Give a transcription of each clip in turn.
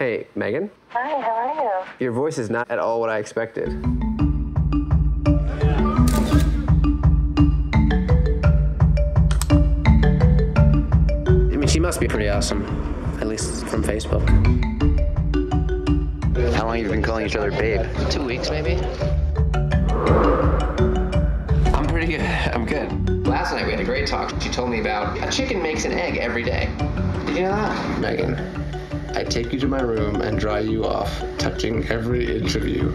Hey, Megan? Hi, how are you? Your voice is not at all what I expected. I mean, she must be pretty awesome, at least from Facebook. How long have you been calling each other babe? Two weeks, maybe? I'm pretty good. I'm good. Last night we had a great talk. She told me about a chicken makes an egg every day. Did you know that? Megan, I take you to my room and dry you off, touching every inch of you.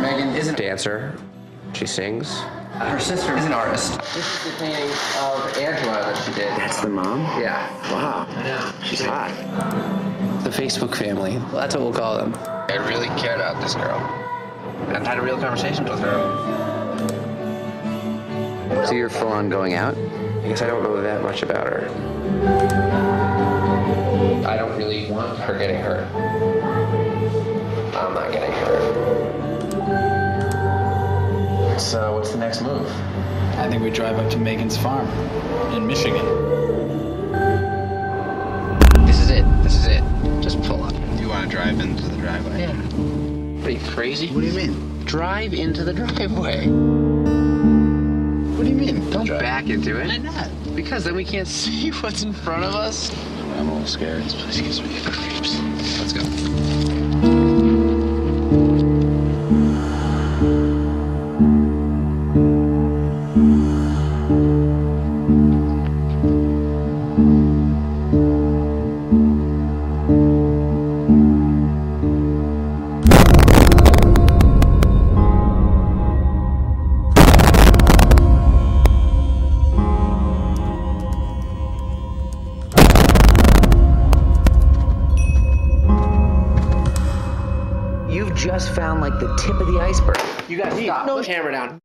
Megan is a dancer. She sings. Her sister is an artist. This is the painting of Angela that she did. That's the mom? Yeah. Wow. I know. She's hot. The Facebook family. Well, that's what we'll call them. I really cared about this girl. And had a real conversation with her. So you're full on going out? I guess I don't know that much about her. I don't really want her getting hurt. I'm not getting hurt. So, what's the next move? I think we drive up to Megan's farm in Michigan. This is it. This is it. Just pull up. Do you want to drive into the driveway? Yeah. Are you crazy? What do you mean? Drive into the driveway. What do you mean? Don't drive. back into it. Why not? Because then we can't see what's in front of us. I'm a little scared. This place gives me just found like the tip of the iceberg. You gotta stop. No camera down.